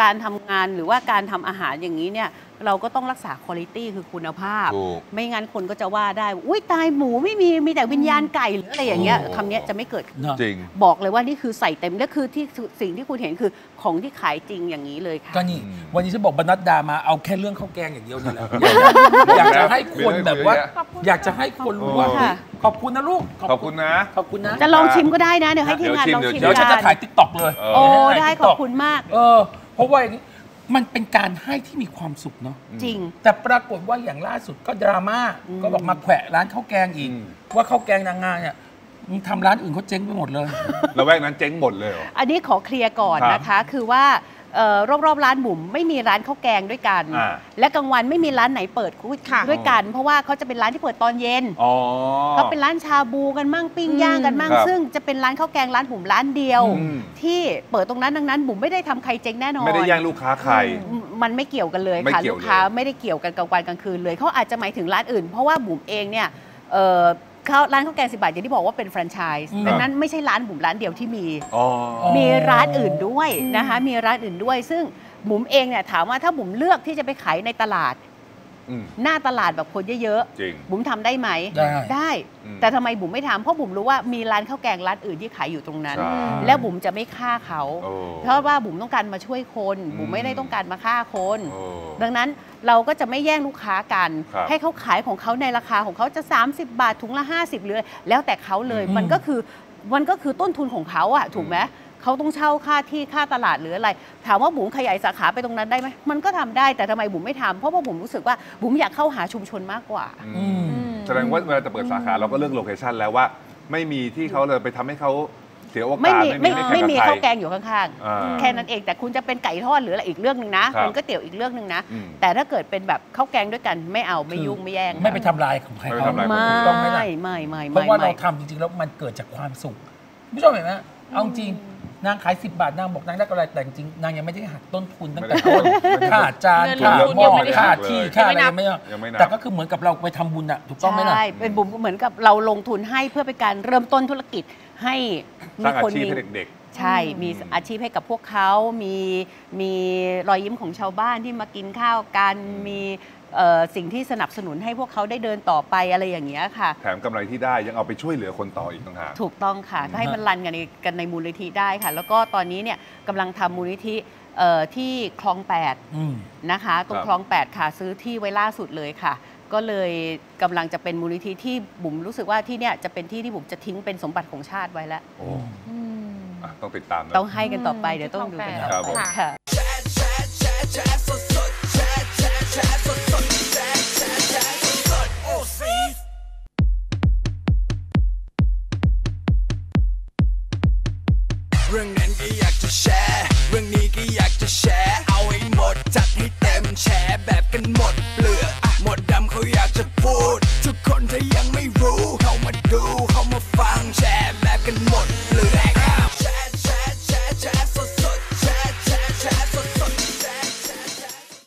การทำงานหรือว่าการทำอาหารอย่างนี้เนี่ยเราก็ต้องรักษาคุณภาพคือคุณภาพถูกไม่งั้นคนก็จะว่าได้ อุ้ยตายหมูไม่มีมีแต่วิญญาณไก่หรืออะไรอย่างเงี้ยโอ้คำเนี้ยจะไม่เกิดเนอะจริงบอกเลยว่านี่คือใส่เต็มและคือที่สิ่งที่คุณเห็นคือของที่ขายจริงอย่างนี้เลยค่ะก็นี่อืมวันนี้ฉันบอกบรรณัดดามาเอาแค่เรื่องข้าวแกงอย่างเดียวนี่แหละอยากจะให้คนแบบว่า อยากจะให้คนรู้ว่าค่ะขอบคุณนะลูกขอบคุณนะขอบคุณนะจะลองชิมก็ได้นะเดี๋ยวให้ทีมงานเดี๋ยวลองชิมชิมเดี๋ยวฉันจะกัถ่ายติ๊กต็อกเลยเออโอ้เยวได้ให้ขอบ TikTok คุณมาก เออ เพราะว่าอย่างนี้มันเป็นการให้ที่มีความสุขเนาะจริง แต่ปรากฏว่าอย่างล่าสุดก็ดราม่าอืมก็บอกมาแขวะร้านข้าวแกงอีกอืมว่าข้าวแกงนางงามเนี่ยมึงทำร้านอื่นเขาเจ๊งไปหมดเลย แล้วแวกนั้นเจ๊งหมดเลยเหรอ อันนี้ขอเคลียร์ก่อนครับนะคะ คือว่าเอ่อ รอบๆร้านบุ๋มไม่มีร้านข้าวแกงด้วยกันอ่าและกลางวันไม่มีร้านไหนเปิดค่ะด้วยกัน เพราะว่าเขาจะเป็นร้านที่เปิดตอนเย็นอ๋อเขาเป็นร้านชาบูกันมั่งปิ้งย่างกันมั่งครับซึ่งจะเป็นร้านข้าวแกงร้านบุ๋มร้านเดียวอืมที่เปิดตรงนั้นดังนั้นบุ๋มไม่ได้ทำใครเจ๊งแน่นอนไม่ได้แย่งลูกค้าใครมันไม่เกี่ยวกันเลยไม่ค่ะเกี่ยวลูกค้าเลยไม่ได้เกี่ยวกันกลางวันกลางคืนเลยเขาอาจจะหมายถึงร้านอื่น เพราะว่าบุ๋มเองเนี่ยเอ่อเขาร้านข้าวแกงสิบาทอย่างที่บอกว่าเป็นแฟรนไชส์อืมดังนั้นไม่ใช่ร้านบุ๋มร้านเดียวที่มี อ๋อ มีร้านอื่นด้วยนะคะ มีร้านอื่นด้วย ซึ่งบุ๋มเองเนี่ยถามว่าถ้าบุ๋มเลือกที่จะไปขายในตลาด อืม หน้าตลาดแบบคนเยอะจริง ๆ บุ๋มทำได้ไหมได้ อืม แต่ทำไมบุ๋มไม่ทำเพราะบุ๋มรู้ว่ามีร้านข้าวแกงร้านอื่นที่ขายอยู่ตรงนั้น ใช่ และบุ๋มจะไม่ฆ่าเขา โอ้เพราะว่าบุ๋มต้องการมาช่วยคนบุ๋มอืมไม่ได้ต้องการมาฆ่าคน โอ้ ดังนั้นเราก็จะไม่แย่งลูกค้ากัน ครับให้เขาขายของเขาในราคาของเขาจะ 30 บาทถุงละ 50หรือแล้วแต่เขาเลย อืม มันก็คือมันก็คือต้นทุนของเขาอะถูกไหม เขาต้องเช่าค่าที่ค่าตลาดหรืออะไร ถามว่าบุ๋มขยายสาขาไปตรงนั้นได้ไหมมันก็ทำได้แต่ทำไมบุ๋มไม่ทำเพราะว่าบุ๋มรู้สึกว่าบุ๋มอยากเข้าหาชุมชนมากกว่าอืมอืมแสดงว่าเวลาจะเปิดสาขาเราก็เลือกโลเคชันแล้วว่า ไม่มีที่เขาเลยไปทำให้เขาเสียโอกาสไม่มีไม่ด้แข่งไม่มีกับใครข้าวแกงอยู่ข้างอ่าๆแค่นั้นเองแต่คุณจะเป็นไก่ทอดหรืออะไรอีกเรื่องหนึ่งนะครับเป็นก๋วยเตี๋ยวอีกเรื่องหนึ่งนะอืมแต่ถ้าเกิดเป็นแบบข้าวแกงด้วยกันไม่เอาไม่ยุ่งไม่แย่งไม่ไปทำลายของใครไม่เขาไปทำลายไม่ถูกต้องไหมล่ะไม่ไม่ไม่เพราะว่าเราไม่ทำจริงๆแล้วมันเกิดจากความสุขคุณผู้ชมเห็นไหมเอาจริง นางขาย 10 บาท นางบอกนางได้กำไรแต่จริงๆนางยังไม่ได้หักต้นทุนตั้งแต่ต้นไม่ได้ค่าจานเงินค่าลงทุนหม้ยังอไม่ได้ค่าหักที่เลยค่าอะไรยังไม่นับไม่ยังไม่นับ แต่ก็คือเหมือนกับเราไปทำบุญอะถูกต้องไหมล่ะ ใช่ เป็นบุ๋มเหมือนกับเราลงทุนให้เพื่อเป็นการเริ่มต้นธุรกิจให้สร้างอาคนชีพมีให้เด็ก ใช่ มีอาชีพให้กับพวกเขามีมีรอยยิ้มของชาวบ้านที่มากินข้าวกันมีเอ่อสิ่งที่สนับสนุนให้พวกเขาได้เดินต่อไปอะไรอย่างเงี้ยค่ะๆแถมกำไรที่ได้ยังเอาไปช่วยเหลือคนต่ออีกต่างหากถูกต้องค่ะก็ให้มันรันกันในกันในมูลนิธิได้ค่ะ แล้วก็ตอนนี้เนี่ยกำลังทำมูลนิธิเอ่อที่คลองอืม8นะคะ ตรงครับคลอง 8 ค่ะซื้อที่ไว้ล่าสุดเลยค่ะ ก็เลยกำลังจะเป็นมูลนิธิที่บุ๋มรู้สึกว่าที่เนี่ยจะเป็นที่ที่บุ๋มจะทิ้งเป็นสมบัติของชาติไว้แล้วโอ้อืมอะ ต้องติดตามนะ ต้องให้กันต่อไปเดี๋ยวต้องดูกันต่อครับไปผมค่ะ เรื่องนั้นก็อยากจะแชร์ เรื่องนี้ก็อยากจะแชร์ เอาให้หมด จัดให้เต็มแชร์แบบกันหมด